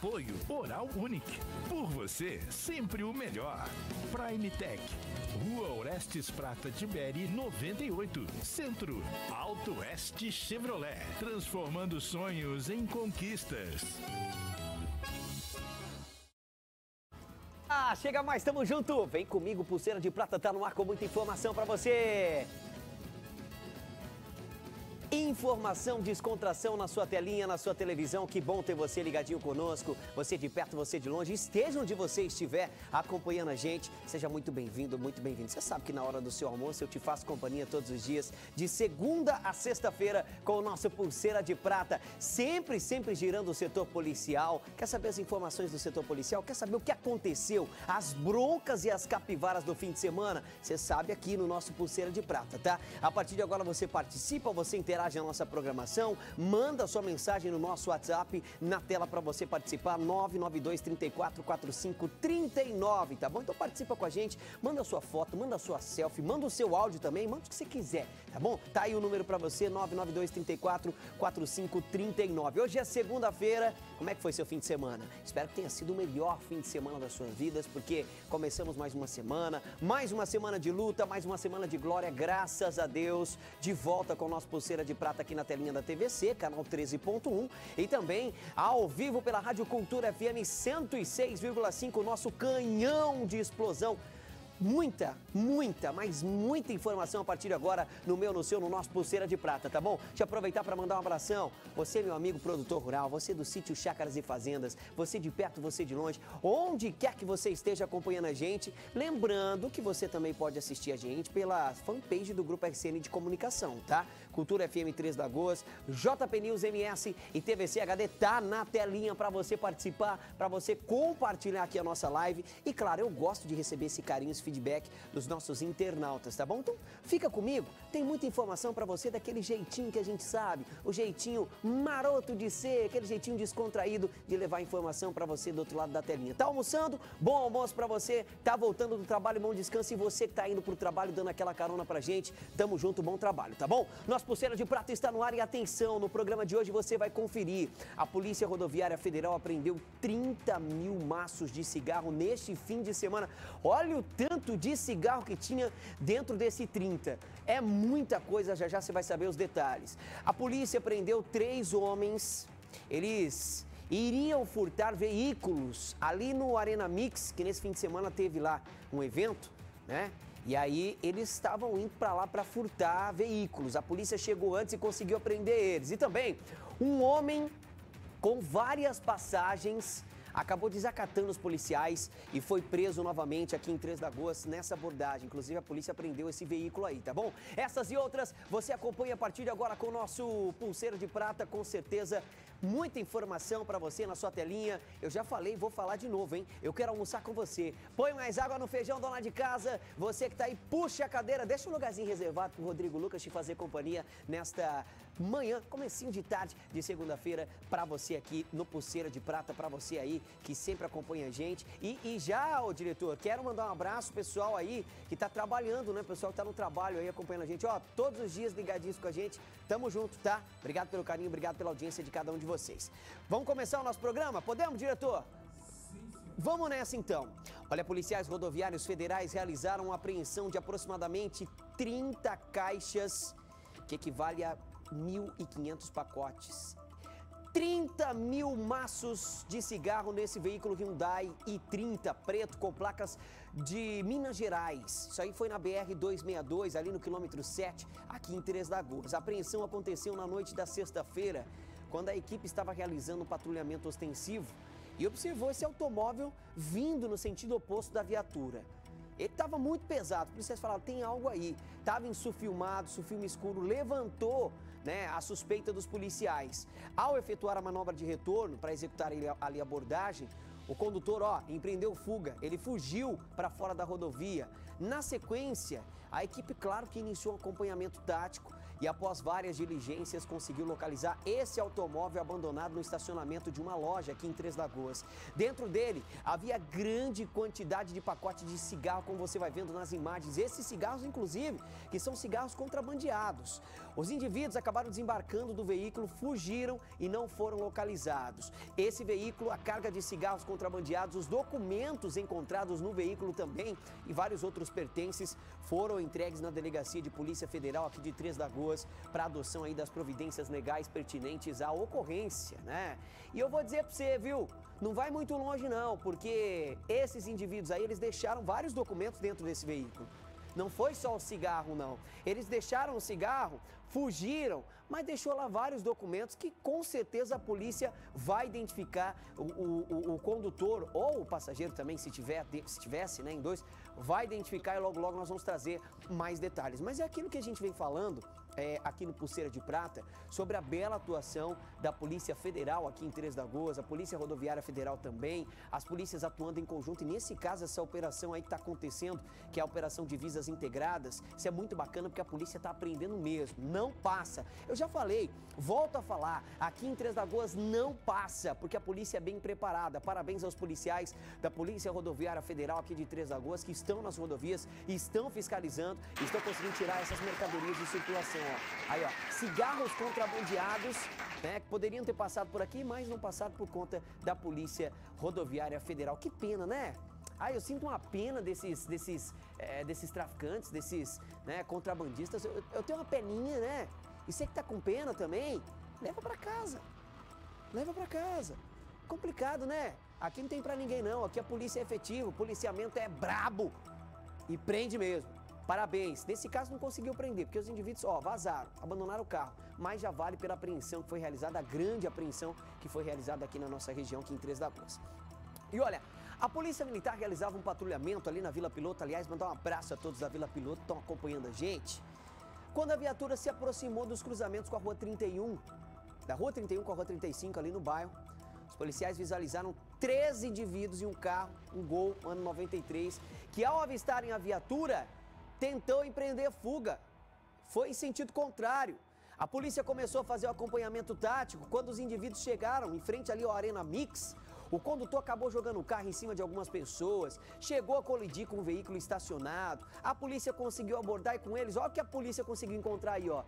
Apoio Oral Unique. Por você, sempre o melhor. Prime Tech. Rua Orestes Prata Tiberi 98. Centro. Alto Oeste Chevrolet. Transformando sonhos em conquistas. Ah, chega mais, tamo junto. Vem comigo, Pulseira de Prata tá no ar com muita informação pra você. Informação, descontração na sua telinha, na sua televisão. Que bom ter você ligadinho conosco. Você de perto, você de longe. Esteja onde você estiver acompanhando a gente. Seja muito bem-vindo, muito bem-vindo. Você sabe que na hora do seu almoço eu te faço companhia todos os dias, de segunda a sexta-feira, com o nosso Pulseira de Prata. Sempre, sempre girando o setor policial. Quer saber as informações do setor policial? Quer saber o que aconteceu? As broncas e as capivaras do fim de semana? Você sabe aqui no nosso Pulseira de Prata, tá? A partir de agora você participa, você interage na nossa programação, manda sua mensagem no nosso WhatsApp na tela para você participar, 992 34 45 39, tá bom? Então participa com a gente, manda sua foto, manda sua selfie, manda o seu áudio também, manda o que você quiser, tá bom? Tá aí o número para você, 992 34 45 39. Hoje é segunda-feira, como é que foi seu fim de semana? Espero que tenha sido o melhor fim de semana das suas vidas, porque começamos mais uma semana, mais uma semana de luta, mais uma semana de glória, graças a Deus, de volta com o nosso Pulseira de Prata aqui na telinha da TVC, canal 13.1, e também ao vivo pela Rádio Cultura FM 106,5, nosso canhão de explosão. Muita, muita, mas muita informação a partir de agora no meu, no seu, no nosso Pulseira de Prata, tá bom? Eu aproveitar para mandar um abração. Você, meu amigo produtor rural, você do sítio Chácaras e Fazendas, você de perto, você de longe, onde quer que você esteja acompanhando a gente, lembrando que você também pode assistir a gente pela fanpage do Grupo RCN de Comunicação, tá? Cultura FM 3 da Lagoas, JP News MS e TVC HD tá na telinha para você participar, para você compartilhar aqui a nossa live. E claro, eu gosto de receber esse carinho, esse feedback dos nossos internautas, tá bom? Então fica comigo, tem muita informação para você daquele jeitinho que a gente sabe, o jeitinho maroto de ser, aquele jeitinho descontraído de levar informação para você do outro lado da telinha. Tá almoçando? Bom almoço para você. Tá voltando do trabalho, bom descanso e você que tá indo pro trabalho dando aquela carona pra gente, tamo junto, bom trabalho, tá bom? Nosso Pulseira de Prata está no ar e atenção, no programa de hoje você vai conferir. A Polícia Rodoviária Federal apreendeu 30 mil maços de cigarro neste fim de semana. Olha o tanto de cigarro que tinha dentro desse 30. É muita coisa, já já você vai saber os detalhes. A polícia prendeu três homens. Eles iriam furtar veículos ali no Arena Mix, que nesse fim de semana teve lá um evento, né? E aí eles estavam indo para lá para furtar veículos. A polícia chegou antes e conseguiu prender eles. E também um homem com várias passagens acabou desacatando os policiais e foi preso novamente aqui em Três Lagoas nessa abordagem. Inclusive a polícia prendeu esse veículo aí, tá bom? Essas e outras você acompanha a partir de agora com o nosso pulseiro de prata, com certeza muita informação para você na sua telinha. Eu já falei, vou falar de novo, hein? Eu quero almoçar com você. Põe mais água no feijão, dona de casa. Você que tá aí, puxa a cadeira, deixa um lugarzinho reservado pro Rodrigo Lucas te fazer companhia nesta manhã, comecinho de tarde de segunda-feira para você aqui no Pulseira de Prata, para você aí que sempre acompanha a gente. E, e já, ô diretor, quero mandar um abraço pessoal aí que tá trabalhando, né? Pessoal que tá no trabalho aí acompanhando a gente. Ó, todos os dias ligadinhos com a gente. Tamo junto, tá? Obrigado pelo carinho, obrigado pela audiência de cada um de vocês. Vamos começar o nosso programa? Podemos, diretor? Vamos nessa então. Olha, policiais rodoviários federais realizaram uma apreensão de aproximadamente 30 caixas, que equivale a 1.500 pacotes. 30 mil maços de cigarro nesse veículo Hyundai i30 preto com placas de Minas Gerais. Isso aí foi na BR-262, ali no quilômetro 7, aqui em Três Lagoas. A apreensão aconteceu na noite da sexta-feira, quando a equipe estava realizando um patrulhamento ostensivo e observou esse automóvel vindo no sentido oposto da viatura. Ele estava muito pesado, policiais falaram, tem algo aí. Estava em sulfilmado, sulfilme escuro, levantou né, a suspeita dos policiais. Ao efetuar a manobra de retorno para executar ali a abordagem, o condutor, ó, empreendeu fuga, ele fugiu para fora da rodovia. Na sequência, a equipe, claro que iniciou um acompanhamento tático e após várias diligências conseguiu localizar esse automóvel abandonado no estacionamento de uma loja aqui em Três Lagoas. Dentro dele havia grande quantidade de pacotes de cigarro, como você vai vendo nas imagens. Esses cigarros, inclusive, que são cigarros contrabandeados. Os indivíduos acabaram desembarcando do veículo, fugiram e não foram localizados. Esse veículo, a carga de cigarros contrabandeados, os documentos encontrados no veículo também e vários outros pertences foram entregues na Delegacia de Polícia Federal aqui de Três Lagoas para adoção aí das providências legais pertinentes à ocorrência, né? E eu vou dizer para você, viu? Não vai muito longe não, porque esses indivíduos aí, eles deixaram vários documentos dentro desse veículo. Não foi só o cigarro, não. Eles deixaram o cigarro, fugiram, mas deixou lá vários documentos que com certeza a polícia vai identificar o, o, o condutor ou o passageiro também, se, tiver, se tivesse, né, em dois, vai identificar e logo logo nós vamos trazer mais detalhes. Mas é aquilo que a gente vem falando é, aqui no Pulseira de Prata sobre a bela atuação da Polícia Federal aqui em Três Lagoas, a Polícia Rodoviária Federal também, as polícias atuando em conjunto. E nesse caso, essa operação aí que está acontecendo, que é a Operação Divisas Integradas, isso é muito bacana porque a polícia está aprendendo mesmo. Não passa. Eu já falei, volto a falar, aqui em Três Lagoas não passa, porque a polícia é bem preparada. Parabéns aos policiais da Polícia Rodoviária Federal aqui de Três Lagoas que estão nas rodovias, estão fiscalizando, estão conseguindo tirar essas mercadorias de circulação. Ó. Aí, ó, cigarros contrabandeados, né, que poderiam ter passado por aqui, mas não passaram por conta da Polícia Rodoviária Federal. Que pena, né? Ah, eu sinto uma pena desses, desses, é, desses traficantes, desses né, contrabandistas. Eu, eu, tenho uma peninha, né? E você que tá com pena também, leva para casa. Leva para casa. Complicado, né? Aqui não tem para ninguém não. Aqui a polícia é efetiva, o policiamento é brabo e prende mesmo. Parabéns. Nesse caso não conseguiu prender, porque os indivíduos, ó, vazaram, abandonaram o carro. Mas já vale pela apreensão que foi realizada, a grande apreensão que foi realizada aqui na nossa região, aqui em Três Lagoas. E olha, a Polícia Militar realizava um patrulhamento ali na Vila Piloto. Aliás, mandar um abraço a todos da Vila Piloto que estão acompanhando a gente. Quando a viatura se aproximou dos cruzamentos com a Rua 31, da Rua 31 com a Rua 35, ali no bairro, os policiais visualizaram três indivíduos em um carro, um Gol, ano 93, que ao avistarem a viatura, tentou empreender fuga. Foi em sentido contrário. A polícia começou a fazer o acompanhamento tático quando os indivíduos chegaram em frente ali ao Arena Mix. O condutor acabou jogando o carro em cima de algumas pessoas, chegou a colidir com o veículo estacionado. A polícia conseguiu abordar e com eles, olha o que a polícia conseguiu encontrar aí, ó.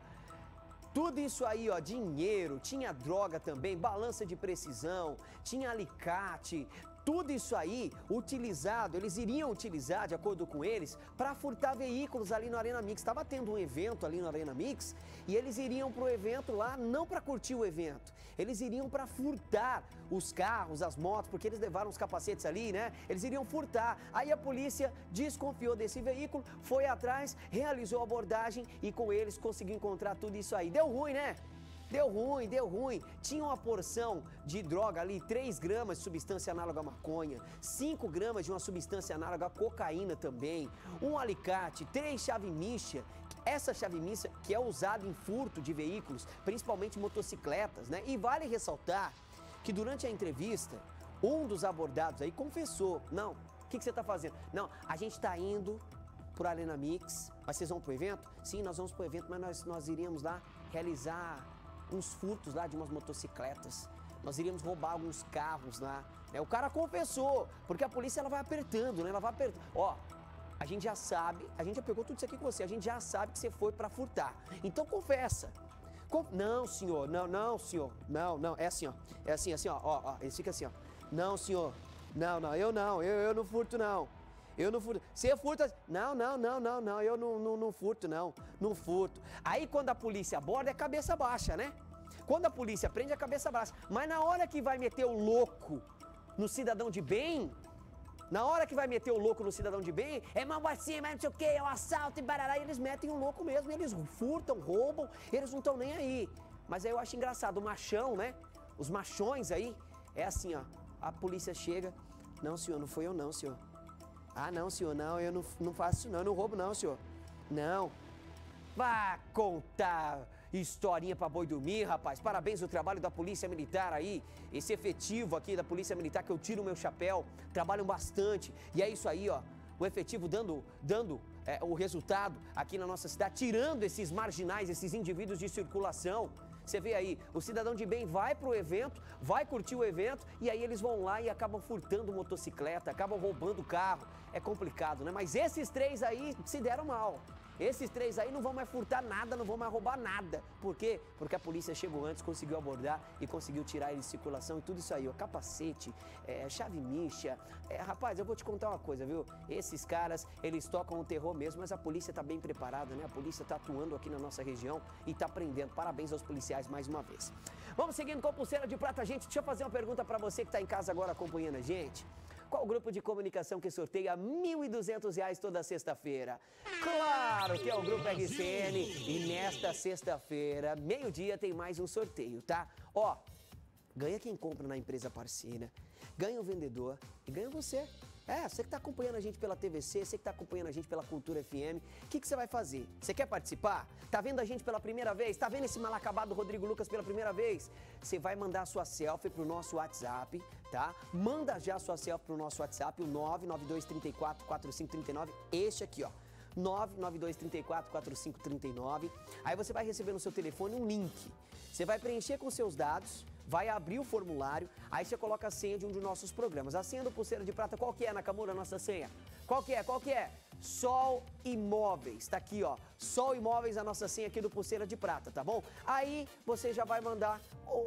Tudo isso aí, ó, dinheiro, tinha droga também, balança de precisão, tinha alicate, tudo isso aí utilizado, eles iriam utilizar, de acordo com eles, para furtar veículos ali no Arena Mix. Estava tendo um evento ali no Arena Mix e eles iriam para o evento lá não para curtir o evento, eles iriam para furtar os carros, as motos, porque eles levaram os capacetes ali, né? Eles iriam furtar. Aí a polícia desconfiou desse veículo, foi atrás, realizou a abordagem e com eles conseguiu encontrar tudo isso aí. Deu ruim, né? Deu ruim, deu ruim. Tinha uma porção de droga ali, 3 gramas de substância análoga à maconha, 5 gramas de uma substância análoga à cocaína também, um alicate, três chave micha. Essa chave micha que é usada em furto de veículos, principalmente motocicletas, né? E vale ressaltar que durante a entrevista, um dos abordados aí confessou: não, o que, que você está fazendo? Não, a gente está indo por Arena Mix, mas vocês vão para o evento? Sim, nós vamos para o evento, mas nós, nós iríamos lá realizar uns furtos lá de umas motocicletas. Nós iríamos roubar alguns carros lá. Né? O cara confessou, porque a polícia ela vai apertando, né? Ela vai apertando. Ó, a gente já sabe, a gente já pegou tudo isso aqui com você, a gente já sabe que você foi para furtar. Então confessa. Não, senhor, não, não, senhor, não, não, é assim, ó, é assim, assim, ó, ó, ó, eles ficam assim, ó, não, senhor, não, não, eu não, eu, eu não furto, não. Eu não furto. Você furta. Não, não, não, não, não. Eu não, não, não furto, não. Não furto. Aí quando a polícia aborda é cabeça baixa, né? Quando a polícia prende, é cabeça baixa. Mas na hora que vai meter o louco no cidadão de bem, na hora que vai meter o louco no cidadão de bem, é mal assim, mas não sei o que, é um assalto e barará, e eles metem o louco mesmo, eles furtam, roubam, eles não estão nem aí. Mas aí eu acho engraçado, o machão, né? Os machões aí, é assim, ó. A polícia chega, não, senhor, não foi eu não, senhor. Ah, não, senhor, não, eu não, não faço isso não, eu não roubo não, senhor. Não. Vá contar historinha para boi dormir, rapaz. Parabéns ao trabalho da Polícia Militar aí, esse efetivo aqui da Polícia Militar que eu tiro o meu chapéu, trabalham bastante. E é isso aí, ó, o efetivo dando, dando é, o resultado aqui na nossa cidade, tirando esses marginais, esses indivíduos de circulação. Você vê aí, o cidadão de bem vai para o evento, vai curtir o evento e aí eles vão lá e acabam furtando motocicleta, acabam roubando carro. É complicado, né? Mas esses três aí se deram mal. Esses três aí não vão mais furtar nada, não vão mais roubar nada. Por quê? Porque a polícia chegou antes, conseguiu abordar e conseguiu tirar eles de circulação e tudo isso aí, ó, capacete, é, chave micha. É, rapaz, eu vou te contar uma coisa, viu? Esses caras, eles tocam o terror mesmo, mas a polícia tá bem preparada, né? A polícia tá atuando aqui na nossa região e tá prendendo. Parabéns aos policiais mais uma vez. Vamos seguindo com a pulseira de prata, gente. Deixa eu fazer uma pergunta para você que tá em casa agora acompanhando a gente. Qual o grupo de comunicação que sorteia R$ 1.200 toda sexta-feira? Claro que é o Grupo RCN e nesta sexta-feira, meio-dia, tem mais um sorteio, tá? Ó, ganha quem compra na empresa parceira, ganha o vendedor e ganha você. É, você que está acompanhando a gente pela TVC, você que está acompanhando a gente pela Cultura FM, o que, que você vai fazer? Você quer participar? Tá vendo a gente pela primeira vez? Tá vendo esse mal acabado Rodrigo Lucas pela primeira vez? Você vai mandar a sua selfie pro nosso WhatsApp, tá? Manda já a sua selfie pro nosso WhatsApp, o 992344539, este aqui, ó. 992344539. Aí você vai receber no seu telefone um link. Você vai preencher com seus dados, vai abrir o formulário, aí você coloca a senha de um dos nossos programas. A senha do Pulseira de Prata, qual que é, Nakamura, a nossa senha? Qual que é? Qual que é? Sol Imóveis, tá aqui ó, Sol Imóveis, a nossa senha aqui do Pulseira de Prata, tá bom? Aí você já vai mandar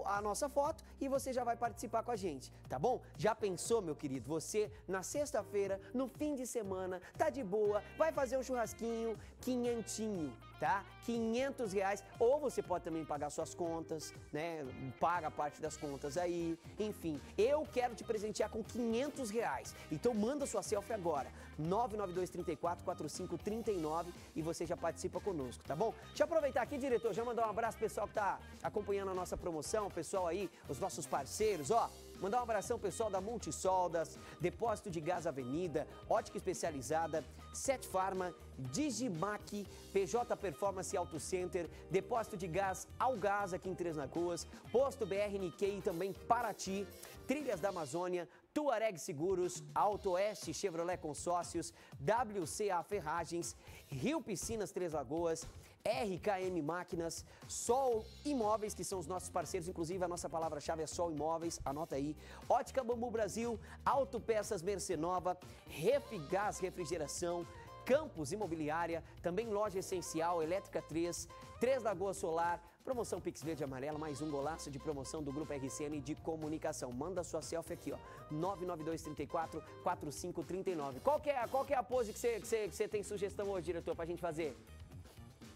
a nossa foto e você já vai participar com a gente, tá bom? Já pensou, meu querido, você na sexta-feira, no fim de semana, tá de boa, vai fazer um churrasquinho, quinhentinho, tá? 500 reais, ou você pode também pagar suas contas, né? Paga parte das contas aí, enfim. Eu quero te presentear com 500 reais, então manda sua selfie agora, 992 34 45 39 e você já participa conosco, tá bom? Deixa eu aproveitar aqui, diretor, já mandar um abraço pro pessoal que tá acompanhando a nossa promoção, pessoal aí, os nossos parceiros, ó. Mandar um abração pessoal da Multisoldas, Depósito de Gás Avenida, Ótica Especializada, Set Farma, Digimac, PJ Performance Auto Center, Depósito de Gás Algás aqui em Três Lagoas, Posto BR Nikkei também Paraty, Trilhas da Amazônia, Tuareg Seguros, Auto Oeste Chevrolet Consórcios, WCA Ferragens, Rio Piscinas Três Lagoas, RKM Máquinas, Sol Imóveis, que são os nossos parceiros, inclusive a nossa palavra-chave é Sol Imóveis, anota aí. Ótica Bambu Brasil, Autopeças Mercenova, Refigás Refrigeração, Campos Imobiliária, também Loja Essencial, Elétrica 3, Três Lagoas Solar, promoção Pix Verde Amarela, mais um golaço de promoção do Grupo RCN de Comunicação. Manda sua selfie aqui, ó, 99234 4539. Qual é, qual é a pose que você, tem sugestão hoje, diretor, pra gente fazer?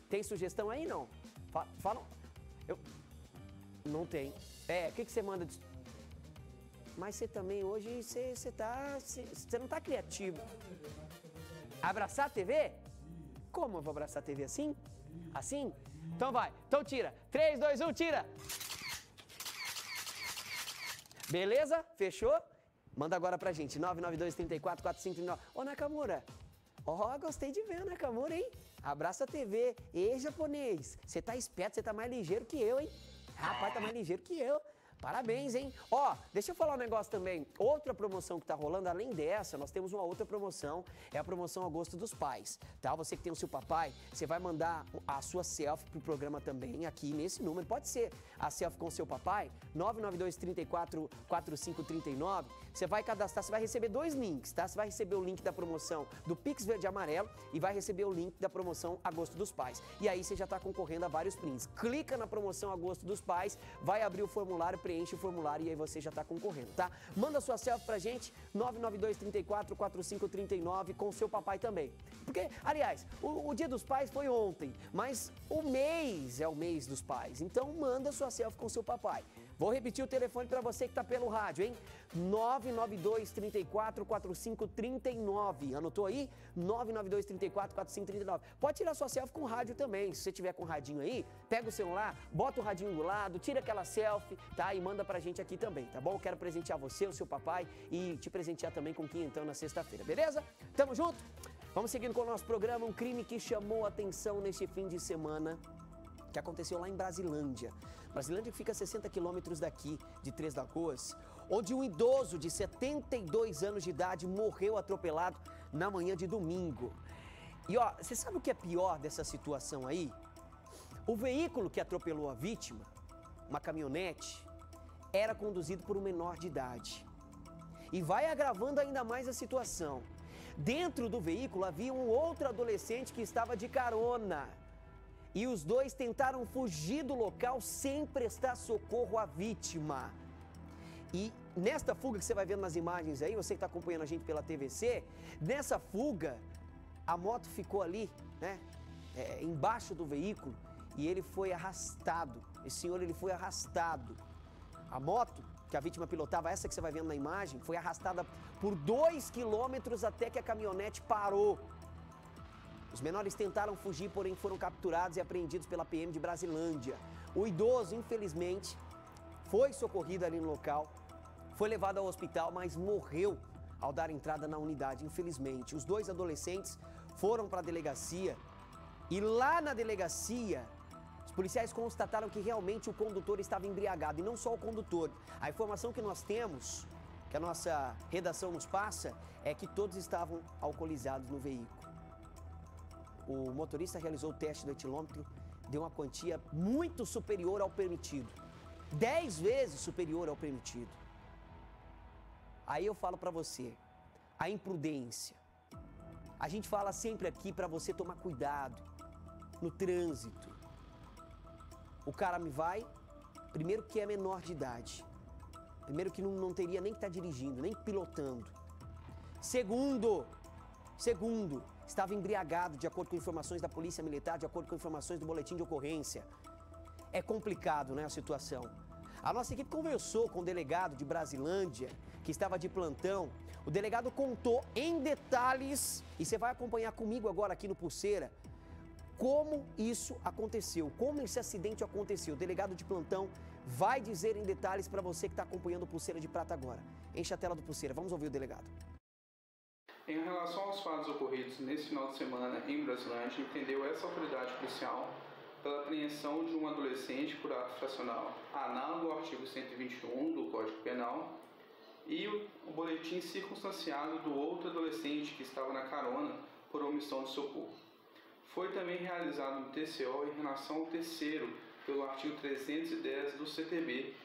Tem sugestão aí, não? Fala. Eu... Não tem. É, o que, que você manda de... Mas você também hoje, você, você tá... Você, você não tá criativo. Abraçar a TV? Como eu vou abraçar a TV assim? Assim? Então vai. Então tira. 3, 2, 1, tira. Beleza? Fechou? Manda agora pra gente. 992 34 4539. Ô Nakamura. Ó, oh, gostei de ver Nakamura, hein? Abraça a TV. Ei, japonês. Você tá esperto, você tá mais ligeiro que eu, hein? Rapaz, tá mais ligeiro que eu. Parabéns, hein? Ó, deixa eu falar um negócio também. Outra promoção que tá rolando, além dessa, nós temos uma outra promoção. É a promoção Agosto dos Pais, tá? Você que tem o seu papai, você vai mandar a sua selfie pro programa também, aqui nesse número. Pode ser a selfie com o seu papai, 992 34 4539. Você vai cadastrar, você vai receber dois links, tá? Você vai receber o link da promoção do Pix Verde Amarelo e vai receber o link da promoção Agosto dos Pais. E aí você já tá concorrendo a vários prints. Clica na promoção Agosto dos Pais, vai abrir o formulário preenche o formulário e aí você já está concorrendo, tá? Manda sua selfie pra gente, 992 34 4539 com seu papai também. Porque, aliás, o, o Dia dos Pais foi ontem, mas o mês é o mês dos pais. Então manda sua selfie com seu papai. Vou repetir o telefone para você que está pelo rádio, hein? 992 34 45 39. Anotou aí? 992 34 45 39. Pode tirar sua selfie com rádio também. Se você tiver com o radinho aí, pega o celular, bota o radinho do lado, tira aquela selfie, tá? E manda pra gente aqui também, tá bom? Quero presentear você, o seu papai e te presentear também com quinhentão na sexta-feira, beleza? Tamo junto? Vamos seguindo com o nosso programa, um crime que chamou atenção neste fim de semana que aconteceu lá em Brasilândia. Brasilândia fica a 60 quilômetros daqui, de Três Lagoas, onde um idoso de 72 anos de idade morreu atropelado na manhã de domingo. E ó, você sabe o que é pior dessa situação aí? O veículo que atropelou a vítima, uma caminhonete, era conduzido por um menor de idade. E vai agravando ainda mais a situação. Dentro do veículo havia um outro adolescente que estava de carona. E os dois tentaram fugir do local sem prestar socorro à vítima. E nesta fuga que você vai vendo nas imagens aí, você que está acompanhando a gente pela TVC, nessa fuga, a moto ficou ali, né, é, embaixo do veículo e ele foi arrastado. Esse senhor ele foi arrastado. A moto que a vítima pilotava, essa que você vai vendo na imagem, foi arrastada por dois quilômetros até que a caminhonete parou. Os menores tentaram fugir, porém foram capturados e apreendidos pela PM de Brasilândia. O idoso, infelizmente, foi socorrido ali no local, foi levado ao hospital, mas morreu ao dar entrada na unidade, infelizmente. Os dois adolescentes foram para a delegacia e lá na delegacia os policiais constataram que realmente o condutor estava embriagado e não só o condutor. A informação que nós temos, que a nossa redação nos passa, é que todos estavam alcoolizados no veículo. O motorista realizou o teste do etilômetro, deu uma quantia muito superior ao permitido. Dez vezes superior ao permitido. Aí eu falo para você, a imprudência. A gente fala sempre aqui para você tomar cuidado no trânsito o cara me vai, primeiro que é menor de idade. Primeiro que não, não teria nem que estar tá dirigindo, nem pilotando. Segundo, segundo, estava embriagado, de acordo com informações da Polícia Militar, de acordo com informações do boletim de ocorrência. É complicado, né, a situação. A nossa equipe conversou com o delegado de Brasilândia, que estava de plantão. O delegado contou em detalhes, e você vai acompanhar comigo agora aqui no Pulseira, como isso aconteceu, como esse acidente aconteceu. O delegado de plantão vai dizer em detalhes para você que está acompanhando o Pulseira de Prata agora. Enche a tela do Pulseira, vamos ouvir o delegado. Em relação aos fatos ocorridos nesse final de semana em Brasilândia, entendeu essa autoridade policial pela apreensão de um adolescente por ato fracional, análogo ao artigo 121 do Código Penal, e o, boletim circunstanciado do outro adolescente que estava na carona por omissão de socorro. Foi também realizado um TCO em relação ao terceiro, pelo artigo 310 do CTB,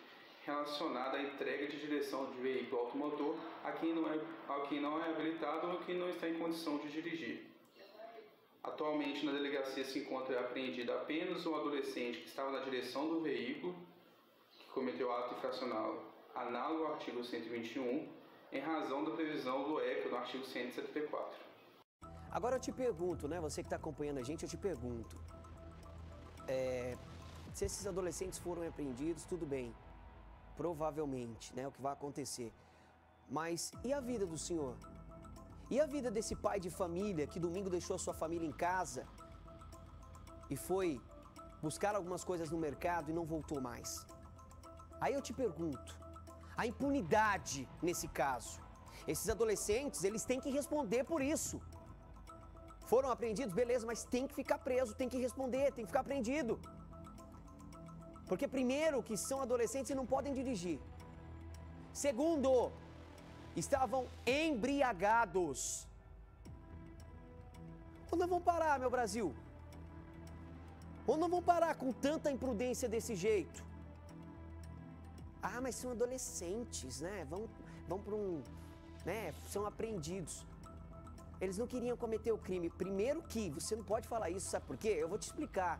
relacionado à entrega de direção de veículo automotor a quem não é, a quem não é habilitado ou quem não está em condição de dirigir. Atualmente na delegacia se encontra apreendido apenas um adolescente que estava na direção do veículo, que cometeu ato infracional análogo ao artigo 121, em razão da previsão do ECA no artigo 174. Agora eu te pergunto, né? Você que está acompanhando a gente, eu te pergunto. É, se esses adolescentes foram apreendidos, tudo bem. Provavelmente, né? O que vai acontecer. Mas e a vida do senhor? E a vida desse pai de família que domingo deixou a sua família em casa e foi buscar algumas coisas no mercado e não voltou mais? Aí eu te pergunto, a impunidade nesse caso. Esses adolescentes, eles têm que responder por isso. Foram apreendidos, beleza, mas tem que ficar preso, tem que responder, tem que ficar apreendido. Porque, primeiro, que são adolescentes e não podem dirigir. Segundo, estavam embriagados. Onde não vão parar, meu Brasil? Onde não vão parar com tanta imprudência desse jeito? Ah, mas são adolescentes, né? Vão, vão para um. Né? São apreendidos. Eles não queriam cometer o crime. Primeiro que você não pode falar isso, sabe por quê? Eu vou te explicar.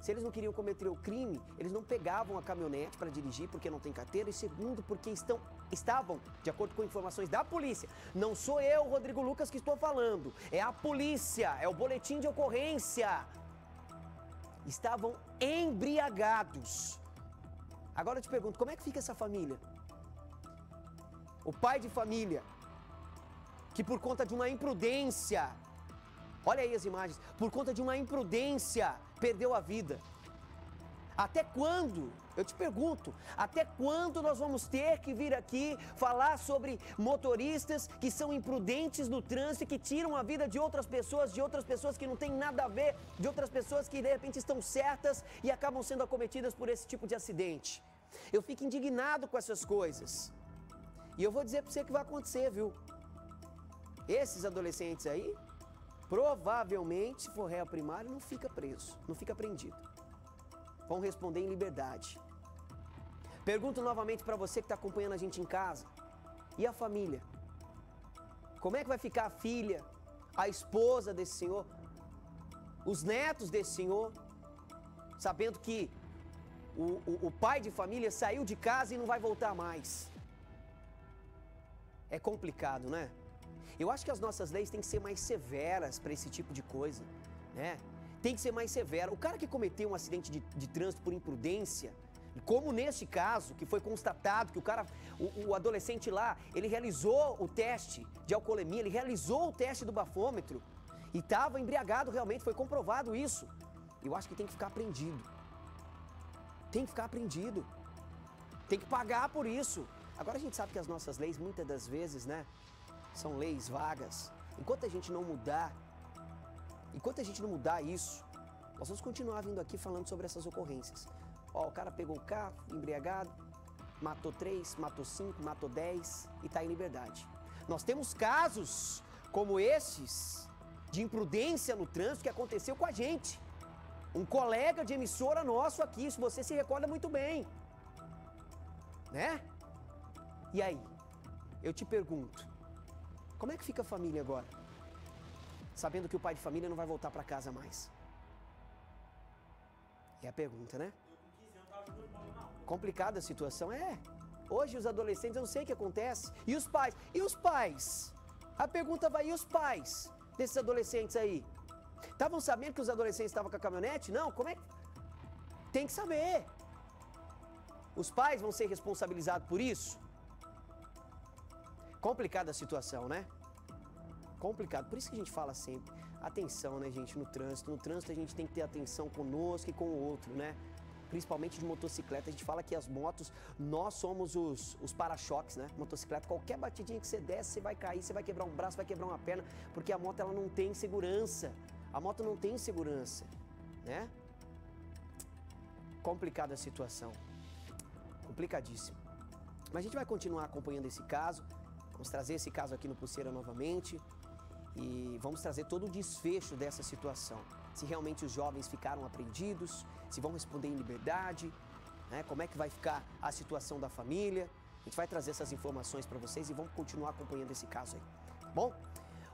Se eles não queriam cometer o crime, eles não pegavam a caminhonete para dirigir porque não tem carteira. E segundo, porque estão, estavam, de acordo com informações da polícia, não sou eu, Rodrigo Lucas, que estou falando. É a polícia, é o boletim de ocorrência. Estavam embriagados. Agora eu te pergunto, como é que fica essa família? O pai de família que por conta de uma imprudência, olha aí as imagens, por conta de uma imprudência, perdeu a vida. Até quando? Eu te pergunto, até quando nós vamos ter que vir aqui falar sobre motoristas que são imprudentes no trânsito que tiram a vida de outras pessoas, de outras pessoas que não têm nada a ver, de outras pessoas que de repente estão certas e acabam sendo acometidas por esse tipo de acidente? Eu fico indignado com essas coisas. E eu vou dizer para você que vai acontecer, viu? Esses adolescentes aí provavelmente, se for réu primário, não fica preso, não fica prendido. Vão responder em liberdade. Pergunto novamente para você que está acompanhando a gente em casa. E a família? Como é que vai ficar a filha, a esposa desse senhor, os netos desse senhor, sabendo que o, o, o pai de família saiu de casa e não vai voltar mais? É complicado, né? Eu acho que as nossas leis têm que ser mais severas para esse tipo de coisa, né? Tem que ser mais severa. O cara que cometeu um acidente de, de trânsito por imprudência, como neste caso, que foi constatado que o cara, o, o, adolescente lá, ele realizou o teste de alcoolemia, ele realizou o teste do bafômetro e estava embriagado realmente, foi comprovado isso. Eu acho que tem que ficar apreendido. Tem que ficar apreendido. Tem que pagar por isso. Agora a gente sabe que as nossas leis, muitas das vezes, né, são leis vagas. Enquanto a gente não mudar, enquanto a gente não mudar isso, nós vamos continuar vindo aqui falando sobre essas ocorrências. Ó, o cara pegou o carro, embriagado, matou três, matou cinco, matou dez e está em liberdade. Nós temos casos como esses de imprudência no trânsito que aconteceu com a gente. Um colega de emissora nosso aqui, se você se recorda muito bem. Né? E aí? Eu te pergunto, como é que fica a família agora? Sabendo que o pai de família não vai voltar para casa mais. É a pergunta, né? Complicada a situação, é. Hoje os adolescentes, eu não sei o que acontece. E os pais? E os pais? A pergunta vai, e os pais desses adolescentes aí? Estavam sabendo que os adolescentes estavam com a caminhonete? Não, como é que. Tem que saber. Os pais vão ser responsabilizados por isso? Complicada a situação, né? Complicado. Por isso que a gente fala sempre, atenção, né, gente, no trânsito. No trânsito a gente tem que ter atenção conosco e com o outro, né? principalmente de motocicleta. A gente fala que as motos, nós somos os, os para-choques, né? Motocicleta, qualquer batidinha que você desce, você vai cair, você vai quebrar um braço, vai quebrar uma perna, porque a moto ela não tem segurança. A moto não tem segurança, né? Complicada a situação. Complicadíssimo. Mas a gente vai continuar acompanhando esse caso. Vamos trazer esse caso aqui no Pulseira novamente e vamos trazer todo o desfecho dessa situação se realmente os jovens ficaram apreendidos, se vão responder em liberdade, né? como é que vai ficar a situação da família. A gente vai trazer essas informações para vocês e vamos continuar acompanhando esse caso aí. Tá bom?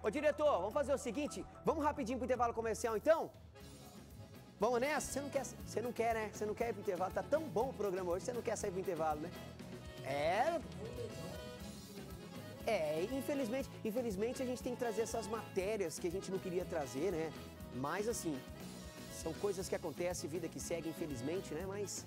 Ô diretor, vamos fazer o seguinte, vamos rapidinho pro intervalo comercial então? Vamos nessa? Você não quer, você não quer, né? Você não quer ir pro intervalo? Tá tão bom o programa hoje, você não quer sair pro intervalo, né? É. É, infelizmente, infelizmente a gente tem que trazer essas matérias que a gente não queria trazer, né? Mas assim, são coisas que acontecem, vida que segue, infelizmente, né? Mas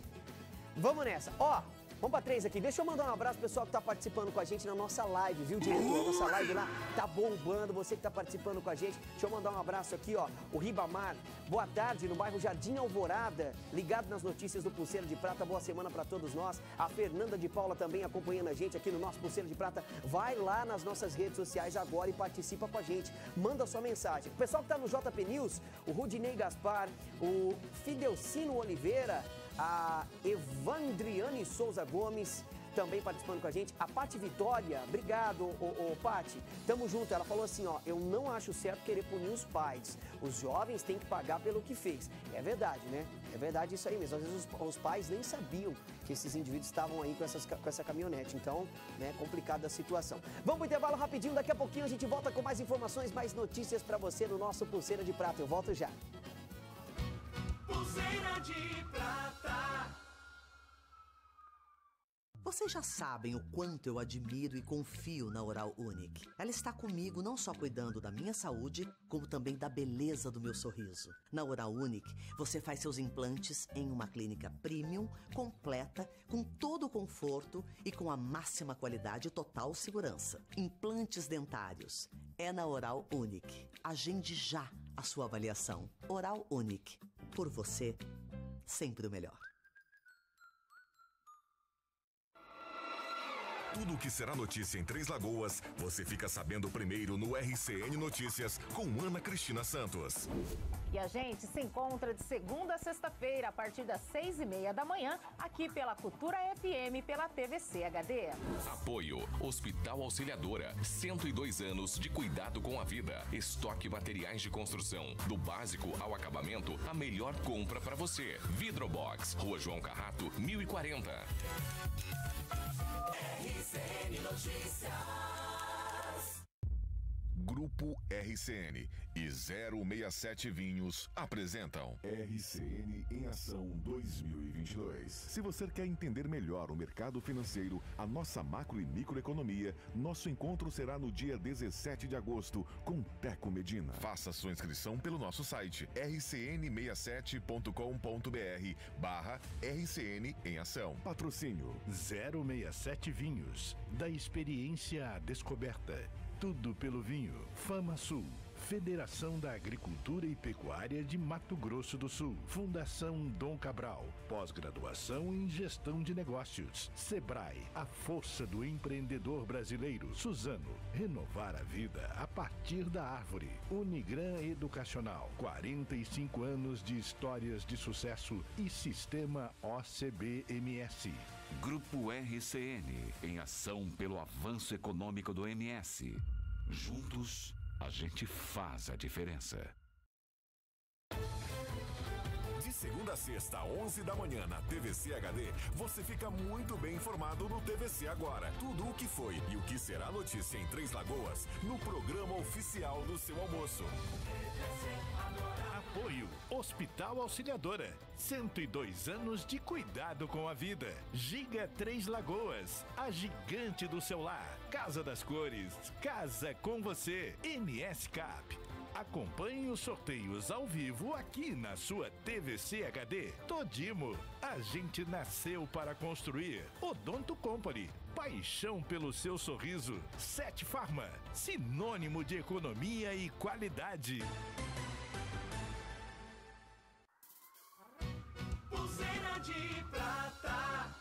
vamos nessa. Ó, Vamos para três aqui. Deixa eu mandar um abraço pro pessoal que está participando com a gente na nossa live, viu, diretor? A nossa live lá tá bombando. Você que está participando com a gente. Deixa eu mandar um abraço aqui, ó. O Ribamar. Boa tarde, no bairro Jardim Alvorada. Ligado nas notícias do Pulseiro de Prata. Boa semana para todos nós. A Fernanda de Paula também acompanhando a gente aqui no nosso Pulseiro de Prata. Vai lá nas nossas redes sociais agora e participa com a gente. Manda sua mensagem. O pessoal que está no JP News, o Rudinei Gaspar, o Fidelcino Oliveira a Evandriane Souza Gomes, também participando com a gente. A Pati Vitória, obrigado, ô, ô Pati. Tamo junto. Ela falou assim, ó, eu não acho certo querer punir os pais. Os jovens têm que pagar pelo que fez. É verdade, né? É verdade isso aí mesmo. Às vezes os, os pais nem sabiam que esses indivíduos estavam aí com, essas, com essa caminhonete. Então, né, complicada a situação. Vamos pro intervalo rapidinho. Daqui a pouquinho a gente volta com mais informações, mais notícias para você no nosso Pulseira de Prata. Eu volto já. Pulseira de Prata. Vocês já sabem o quanto eu admiro e confio na Oral Unique. Ela está comigo não só cuidando da minha saúde, como também da beleza do meu sorriso. Na Oral Unique, você faz seus implantes em uma clínica premium, completa, com todo o conforto e com a máxima qualidade e total segurança. Implantes dentários. É na Oral Unique. Agende já a sua avaliação. Oral Unique. Por você, sempre o melhor. Tudo o que será notícia em Três Lagoas, você fica sabendo primeiro no RCN Notícias com Ana Cristina Santos. E a gente se encontra de segunda a sexta-feira, a partir das seis e meia da manhã, aqui pela Cultura FM, pela TVC HD. Apoio Hospital Auxiliadora, 102 anos de cuidado com a vida. Estoque materiais de construção, do básico ao acabamento, a melhor compra para você. Vidrobox, Rua João Carrato, 1040. RCN Grupo RCN e 067 Vinhos apresentam RCN em Ação 2022. Se você quer entender melhor o mercado financeiro, a nossa macro e microeconomia, nosso encontro será no dia 17 de agosto com Teco Medina. Faça sua inscrição pelo nosso site rcn67.com.br barra RCN em Ação. Patrocínio 067 Vinhos, da experiência à descoberta. Tudo pelo vinho. Fama Sul. Federação da Agricultura e Pecuária de Mato Grosso do Sul. Fundação Dom Cabral. Pós-graduação em Gestão de Negócios. Sebrae. A força do empreendedor brasileiro. Suzano. Renovar a vida a partir da árvore. Unigran Educacional. 45 anos de histórias de sucesso e Sistema OCBMS. Grupo RCN, em ação pelo avanço econômico do MS. Juntos, a gente faz a diferença. De segunda a sexta, 11 da manhã, na TVC HD, você fica muito bem informado no TVC Agora. Tudo o que foi e o que será notícia em Três Lagoas, no programa oficial do seu almoço. Apoio Hospital Auxiliadora. 102 anos de cuidado com a vida. Giga Três Lagoas. A gigante do seu lar. Casa das Cores. Casa com você. NS Cap. Acompanhe os sorteios ao vivo aqui na sua TVC HD. Todimo. A gente nasceu para construir. Odonto Company. Paixão pelo seu sorriso. Sete Farma. Sinônimo de economia e qualidade. Pulseira de prata.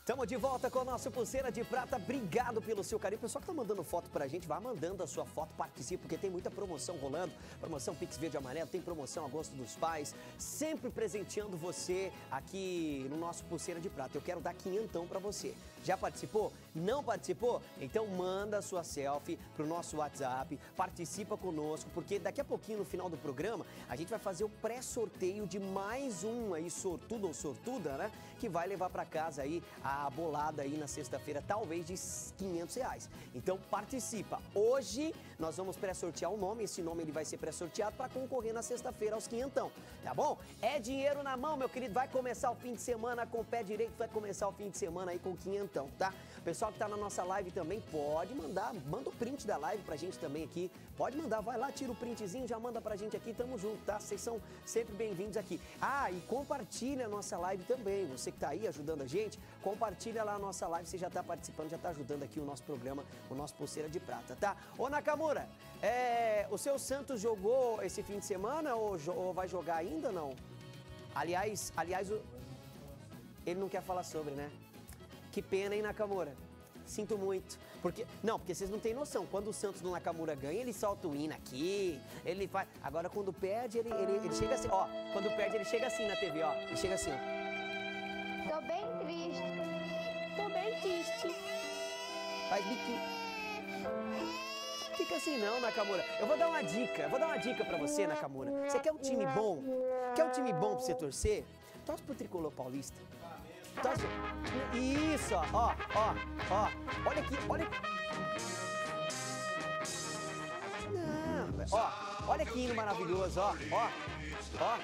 Estamos de volta com o nosso Pulseira de Prata. Obrigado pelo seu carinho. Pessoal que tá mandando foto pra gente, vai mandando a sua foto, participe, porque tem muita promoção rolando. Promoção Pix Verde Amarelo, tem promoção Agosto dos Pais. Sempre presenteando você aqui no nosso Pulseira de Prata. Eu quero dar quinhentão pra você. Já participou? Não participou? Então manda sua selfie pro nosso WhatsApp, participa conosco, porque daqui a pouquinho no final do programa a gente vai fazer o pré-sorteio de mais um aí sortudo ou sortuda, né? Que vai levar para casa aí a bolada aí na sexta-feira, talvez de 500 reais. Então participa. Hoje nós vamos pré-sortear o nome, esse nome ele vai ser pré-sorteado para concorrer na sexta-feira aos quinhentão, tá bom? É dinheiro na mão, meu querido, vai começar o fim de semana com o pé direito, vai começar o fim de semana aí com quinhentão, tá? Pessoal que tá na nossa live também pode mandar, manda o print da live pra gente também aqui. Pode mandar, vai lá, tira o printzinho, já manda pra gente aqui, tamo junto, tá? Vocês são sempre bem-vindos aqui. Ah, e compartilha a nossa live também. Você que tá aí ajudando a gente, compartilha lá a nossa live, você já tá participando, já tá ajudando aqui o nosso programa, o nosso Pulseira de Prata, tá? Ô Nakamura, é, o seu Santos jogou esse fim de semana ou, ou vai jogar ainda não? Aliás, aliás, o- ele não quer falar sobre, né? Que pena, hein, Nakamura? Sinto muito. Porque, não, porque vocês não têm noção. Quando o Santos do Nakamura ganha, ele solta o hino aqui, ele faz. Agora, quando perde, ele, ele, ele chega assim, ó. Quando perde, ele chega assim na TV, ó. Ele chega assim, ó. Tô bem triste. Tô bem triste. Faz biquinho. Fica assim não, Nakamura. Eu vou dar uma dica, eu vou dar uma dica pra você, Nakamura. Você quer um time bom? Quer um time bom pra você torcer? Torce pro Tricolor Paulista. Torce... Isso, ó, ó, ó. Olha aqui, olha aqui. Não, ó, olha que hino maravilhoso, ó, ó, ó.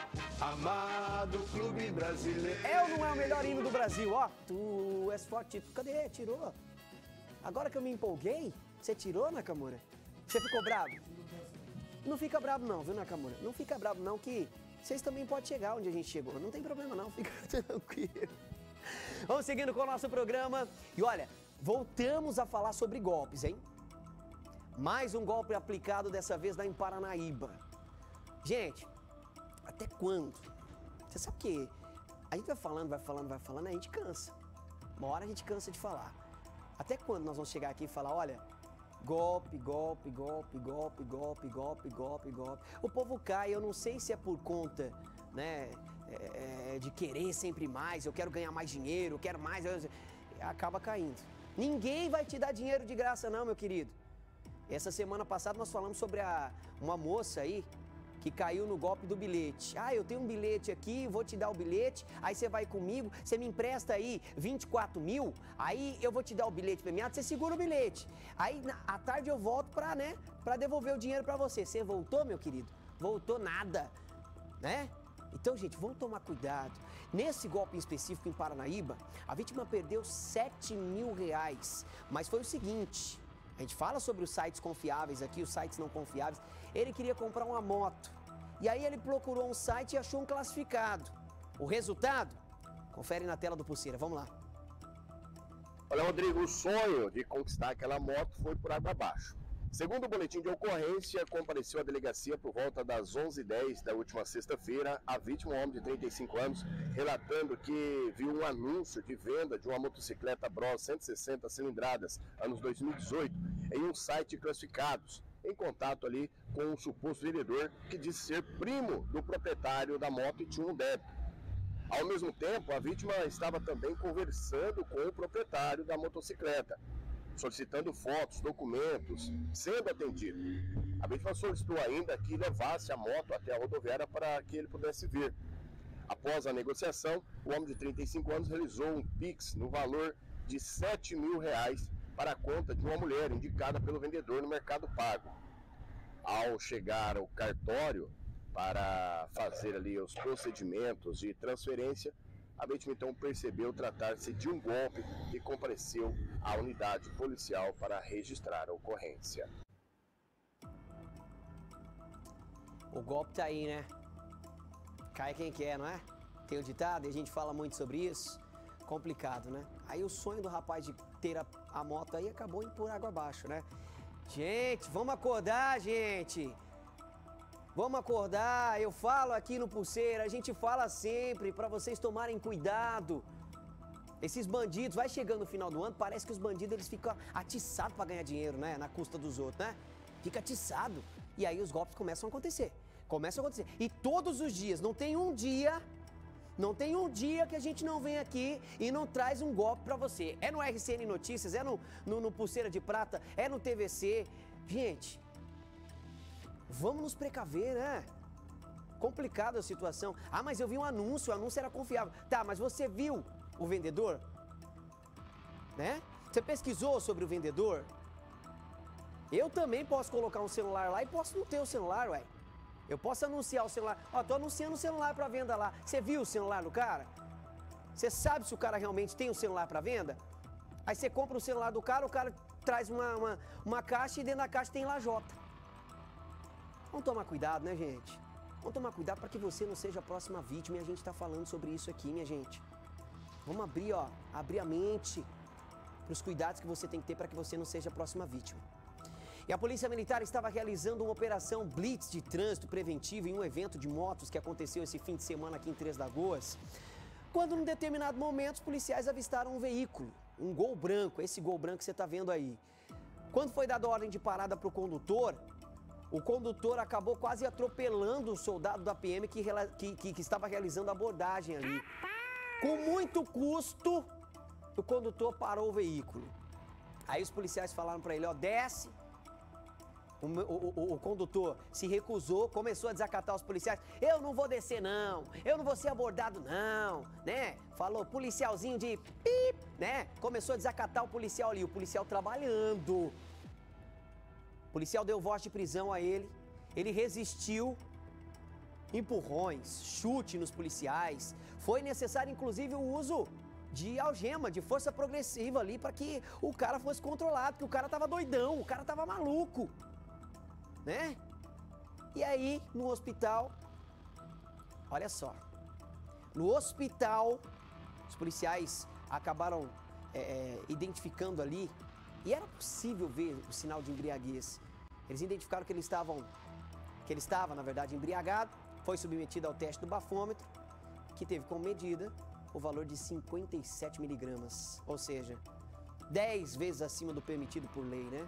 Amado clube brasileiro. É ou não é o melhor hino do Brasil, ó? Tu és forte. Cadê? Tirou. Agora que eu me empolguei, você tirou, Nakamura? Você ficou bravo? Não fica bravo não, viu, Nakamura? Não fica bravo não, que vocês também podem chegar onde a gente chegou. Não tem problema não, fica tranquilo. Vamos seguindo com o nosso programa. E olha, voltamos a falar sobre golpes, hein? Mais um golpe aplicado dessa vez lá em Paranaíba. Gente, até quando? Você sabe que a gente vai falando, vai falando, vai falando, a gente cansa. Uma hora a gente cansa de falar. Até quando nós vamos chegar aqui e falar, olha, Golpe, golpe, golpe, golpe, golpe, golpe, golpe, golpe. O povo cai, eu não sei se é por conta, né, é, é de querer sempre mais, eu quero ganhar mais dinheiro, eu quero mais, eu... acaba caindo. Ninguém vai te dar dinheiro de graça não, meu querido. Essa semana passada nós falamos sobre a, uma moça aí que caiu no golpe do bilhete. Ah, eu tenho um bilhete aqui, vou te dar o bilhete, aí você vai comigo, você me empresta aí 24 mil, aí eu vou te dar o bilhete premiado, você segura o bilhete. Aí na, à tarde eu volto pra, né, pra devolver o dinheiro para você. Você voltou, meu querido? Voltou nada, né? Então, gente, vamos tomar cuidado. Nesse golpe específico em Paranaíba, a vítima perdeu 7 mil reais. Mas foi o seguinte: a gente fala sobre os sites confiáveis aqui, os sites não confiáveis. Ele queria comprar uma moto. E aí ele procurou um site e achou um classificado. O resultado? Confere na tela do Pulseira, vamos lá. Olha, Rodrigo, o sonho de conquistar aquela moto foi por água abaixo. Segundo o boletim de ocorrência, compareceu à delegacia por volta das 11h10 da última sexta-feira a vítima, um homem de 35 anos, relatando que viu um anúncio de venda de uma motocicleta Bros 160 cilindradas, anos 2018, em um site classificados em contato ali com um suposto vendedor que disse ser primo do proprietário da moto e tinha um débito. Ao mesmo tempo, a vítima estava também conversando com o proprietário da motocicleta, solicitando fotos, documentos, sendo atendido. A vítima solicitou ainda que levasse a moto até a rodoviária para que ele pudesse vir. Após a negociação, o homem de 35 anos realizou um PIX no valor de 7 mil reais para a conta de uma mulher indicada pelo vendedor no Mercado Pago. Ao chegar ao cartório para fazer ali os procedimentos de transferência, a vítima então percebeu tratar-se de um golpe e compareceu à unidade policial para registrar a ocorrência. O golpe tá aí, né? Cai quem quer, não é? Tem o ditado e a gente fala muito sobre isso. Complicado, né? Aí o sonho do rapaz de ter a, a moto aí acabou indo por água abaixo, né? Gente, vamos acordar, gente! Vamos acordar, eu falo aqui no Pulseira, a gente fala sempre para vocês tomarem cuidado. Esses bandidos, vai chegando no final do ano, parece que os bandidos eles ficam atiçados para ganhar dinheiro, né? Na custa dos outros, né? Fica atiçado. E aí os golpes começam a acontecer. Começam a acontecer. E todos os dias, não tem um dia, não tem um dia que a gente não vem aqui e não traz um golpe para você. É no RCN Notícias, é no, no, no Pulseira de Prata, é no TVC. Gente, Vamos nos precaver, né? Complicada a situação. Ah, mas eu vi um anúncio, o anúncio era confiável. Tá, mas você viu o vendedor? Né? Você pesquisou sobre o vendedor? Eu também posso colocar um celular lá e posso não ter o celular, ué. Eu posso anunciar o celular. Ó, tô anunciando o celular para venda lá. Você viu o celular do cara? Você sabe se o cara realmente tem um celular para venda? Aí você compra o celular do cara, o cara traz uma, uma, uma caixa e dentro da caixa tem lajota. Vamos tomar cuidado, né, gente? Vamos tomar cuidado para que você não seja a próxima vítima e a gente está falando sobre isso aqui, minha gente. Vamos abrir, ó, abrir a mente para os cuidados que você tem que ter para que você não seja a próxima vítima. E a Polícia Militar estava realizando uma operação blitz de trânsito preventivo em um evento de motos que aconteceu esse fim de semana aqui em Três Lagoas. Quando, num determinado momento, os policiais avistaram um veículo, um gol branco, esse gol branco que você está vendo aí. Quando foi dada ordem de parada para o condutor, o condutor acabou quase atropelando o soldado da PM que, que, que, estava realizando a abordagem ali. Com muito custo, o condutor parou o veículo. Aí os policiais falaram para ele: ó, desce. O, o, o, o, condutor se recusou, começou a desacatar os policiais. Eu não vou descer, não. Eu não vou ser abordado, não. Né? Falou policialzinho de pip, né? Começou a desacatar o policial ali. O policial trabalhando policial deu voz de prisão a ele. Ele resistiu. Empurrões, chute nos policiais. Foi necessário, inclusive, o uso de algema, de força progressiva ali, para que o cara fosse controlado, porque o cara tava doidão, o cara tava maluco. Né? E aí, no hospital, olha só. No hospital, os policiais acabaram é, é identificando ali, e era possível ver o sinal de embriaguez. Eles identificaram que ele, estavam, que ele estava, na verdade, embriagado, foi submetido ao teste do bafômetro, que teve como medida o valor de 57 miligramas, ou seja, 10 vezes acima do permitido por lei, né?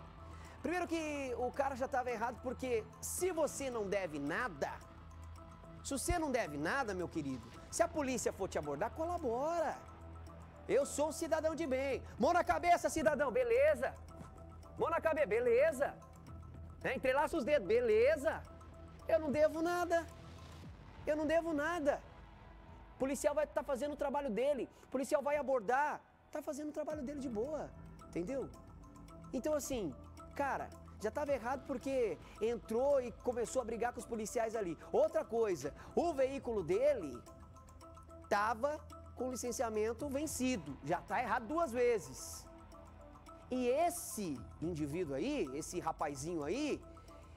Primeiro que o cara já estava errado porque se você não deve nada, se você não deve nada, meu querido, se a polícia for te abordar, colabora. Eu sou um cidadão de bem. Mão na cabeça, cidadão, beleza. Mão na cabeça, beleza. É, entrelaça os dedos, beleza. Eu não devo nada. Eu não devo nada. O policial vai estar tá fazendo o trabalho dele. O policial vai abordar. Está fazendo o trabalho dele de boa. Entendeu? Então, assim, cara, já estava errado porque entrou e começou a brigar com os policiais ali. Outra coisa, o veículo dele estava com licenciamento vencido. Já está errado duas vezes. E esse indivíduo aí, esse rapazinho aí,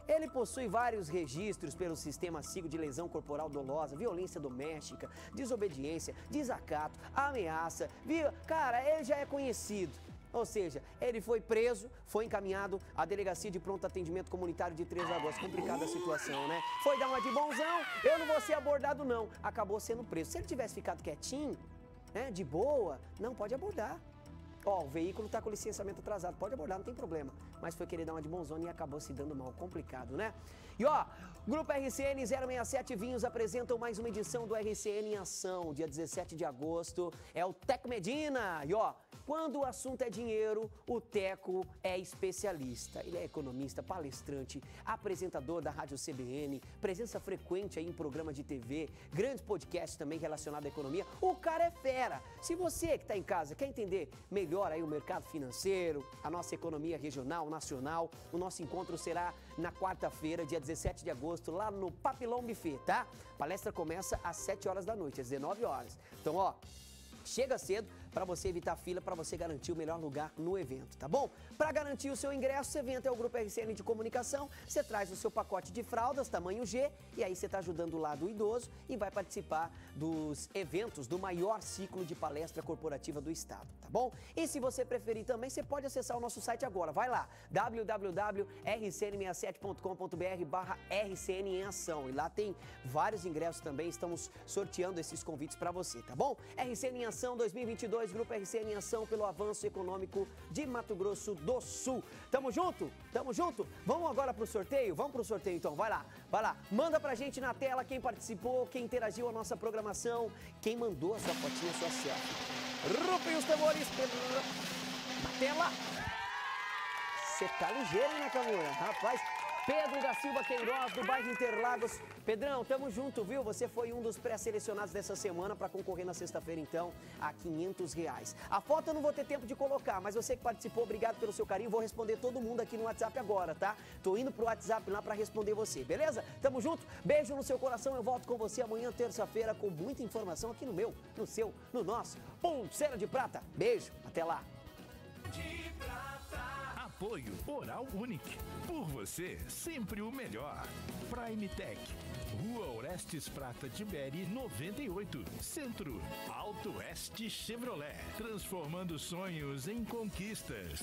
ele possui vários registros pelo sistema SIGO de lesão corporal dolosa, violência doméstica, desobediência, desacato, ameaça. Viu? Cara, ele já é conhecido. Ou seja, ele foi preso, foi encaminhado à delegacia de pronto atendimento comunitário de Três Lagoas. Complicada a situação, né? Foi dar uma de bonzão, eu não vou ser abordado não. Acabou sendo preso. Se ele tivesse ficado quietinho, né, de boa, não pode abordar. Ó, o veículo está com licenciamento atrasado, pode abordar, não tem problema. Mas foi querer dar uma de bonzona e acabou se dando mal, complicado, né? E ó, Grupo RCN 067 Vinhos apresentam mais uma edição do RCN em Ação, dia 17 de agosto. É o Teco Medina. E ó, quando o assunto é dinheiro, o Teco é especialista. Ele é economista, palestrante, apresentador da Rádio CBN, presença frequente aí em programa de TV, grandes podcasts também relacionados à economia. O cara é fera. Se você que está em casa quer entender melhor aí o mercado financeiro, a nossa economia regional, nacional, o nosso encontro será na quarta-feira, dia 17 de agosto, lá no Papilão Buffet, tá? A palestra começa às 7 horas da noite, às 19 horas. Então, ó, chega cedo para você evitar fila, para você garantir o melhor lugar no evento, tá bom? Para garantir o seu ingresso, você vem até o Grupo RCN de Comunicação, você traz o seu pacote de fraldas, tamanho G, e aí você está ajudando o lado idoso e vai participar dos eventos do maior ciclo de palestra corporativa do estado, tá bom? E se você preferir também, você pode acessar o nosso site agora, vai lá, www.rcn67.com.br barra RCN em ação, e lá tem vários ingressos também, estamos sorteando esses convites para você, tá bom? RCN em ação 2022 2, Grupo RCN em ação pelo avanço econômico de Mato Grosso do Sul. Tamo junto? Tamo junto? Vamos agora pro sorteio? Vamos pro sorteio então, vai lá, vai lá. Manda pra gente na tela quem participou, quem interagiu a nossa programação, quem mandou a sua fotinha, a. Rupem os tambores na tela. Você tá ligeiro, né, Camila? Rapaz, Pedro da Silva Queiroz, do bairro Interlagos. Pedrão, tamo junto, viu? Você foi um dos pré-selecionados dessa semana para concorrer na sexta-feira, então, a 500 reais. A foto eu não vou ter tempo de colocar, mas você que participou, obrigado pelo seu carinho. Vou responder todo mundo aqui no WhatsApp agora, tá? Tô indo pro WhatsApp lá para responder você, beleza? Tamo junto? Beijo no seu coração. Eu volto com você amanhã, terça-feira, com muita informação aqui no meu, no seu, no nosso Pulseira de Prata. Beijo, até lá. Apoio Oral Unique. Por você, sempre o melhor. Prime Tech. Rua Orestes Prata Tiberi 98. Centro. Alto Oeste Chevrolet. Transformando sonhos em conquistas.